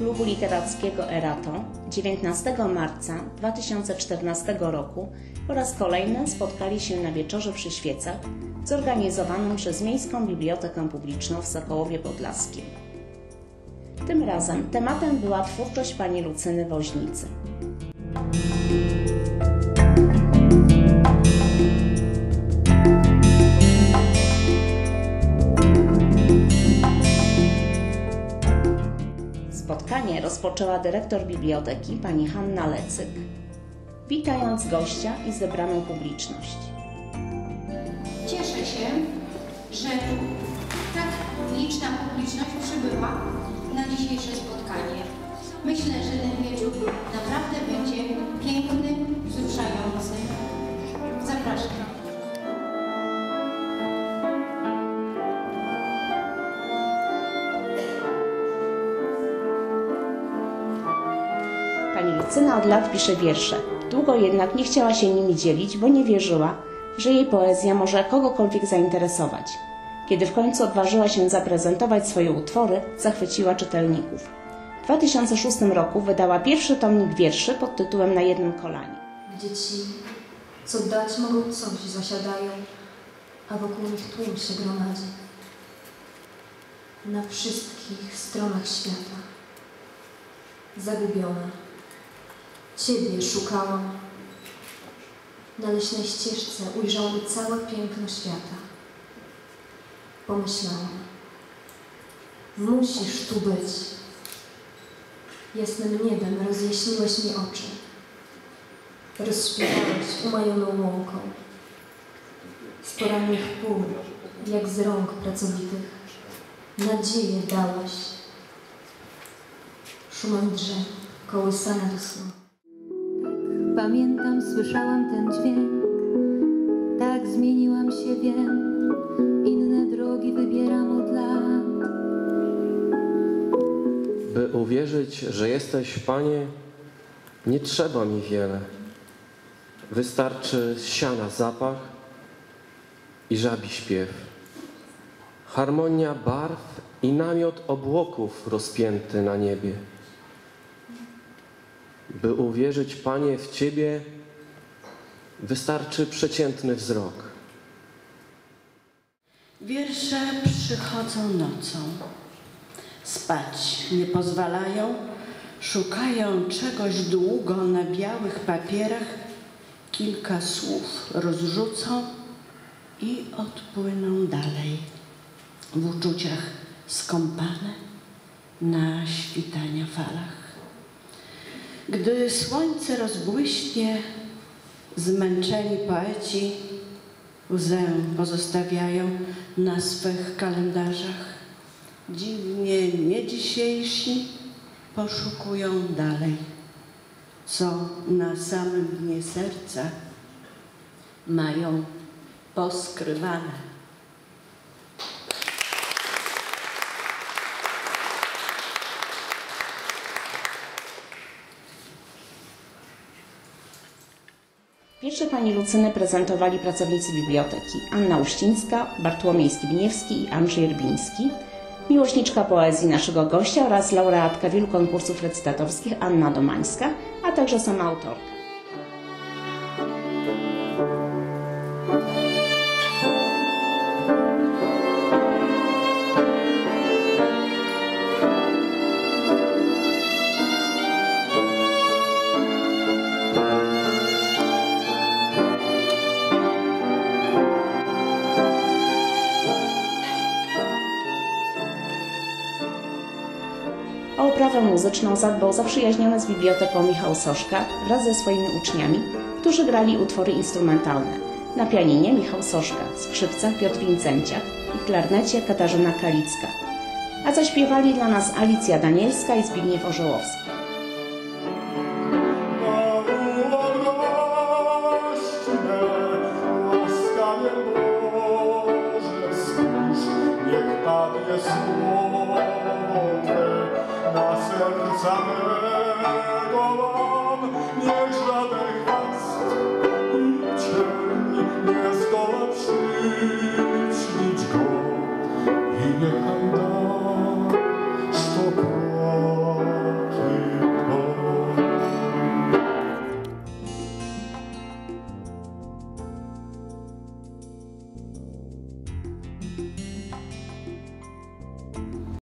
Klubu Literackiego Erato 19 marca 2014 roku po raz kolejny spotkali się na Wieczorze przy Świecach zorganizowanym przez Miejską Bibliotekę Publiczną w Sokołowie Podlaskim. Tym razem tematem była twórczość pani Lucyny Woźnicy. Rozpoczęła dyrektor biblioteki pani Hanna Lecyk, witając gościa i zebraną publiczność. Cieszę się, że tak liczna publiczność przybyła na dzisiejsze spotkanie. Myślę, że ten wieczór naprawdę będzie piękny, wzruszający. Zapraszam. Pani Lucyna od lat pisze wiersze. Długo jednak nie chciała się nimi dzielić, bo nie wierzyła, że jej poezja może kogokolwiek zainteresować. Kiedy w końcu odważyła się zaprezentować swoje utwory, zachwyciła czytelników. W 2006 roku wydała pierwszy tomnik wierszy pod tytułem Na jednym kolanie. Gdzie ci, co dać mogą coś, zasiadają, a wokół nich tłum się gromadzi. Na wszystkich stronach świata. Zagubiona. Ciebie szukałam. Na leśnej ścieżce ujrzałam całe piękno świata. Pomyślałam. Musisz tu być. Jasnym niebem rozjaśniłeś mi oczy. Rozśpiewałeś umajoną łąką. Z porannych pół, jak z rąk pracowitych, nadzieję dałaś. Szumem drzew, kołysana do snu. Pamiętam, słyszałam ten dźwięk. Tak zmieniłam się, wiem. Inne drogi wybieram od lat. By uwierzyć, że jesteś Panie, nie trzeba mi wiele. Wystarczy siana zapach i żabi śpiew. Harmonia barw i namiot obłoków rozpięty na niebie. By uwierzyć, Panie, w Ciebie, wystarczy przeciętny wzrok. Wiersze przychodzą nocą, spać nie pozwalają, szukają czegoś długo na białych papierach, kilka słów rozrzucą i odpłyną dalej w uczuciach skąpane na świtania falach. Gdy słońce rozbłyśnie, zmęczeni poeci łzę pozostawiają na swych kalendarzach. Dziwnie nie dzisiejsi poszukują dalej, co na samym dnie serca mają poskrywane. Pierwsze pani Lucyny prezentowali pracownicy biblioteki Anna Uścińska, Bartłomiej Skibniewski i Andrzej Rbiński, miłośniczka poezji naszego gościa oraz laureatka wielu konkursów recytatorskich Anna Domańska, a także sama autorka. Oprawę muzyczną zadbał zaprzyjaźniony z biblioteką Michał Soszka wraz ze swoimi uczniami, którzy grali utwory instrumentalne. Na pianinie Michał Soszka, skrzypcach Piotr Wincenciak i klarnecie Katarzyna Kalicka. A zaśpiewali dla nas Alicja Danielska i Zbigniew Orzełowski. Łaskawie samego wam, niech żaden chwast i cień nie skoła przy.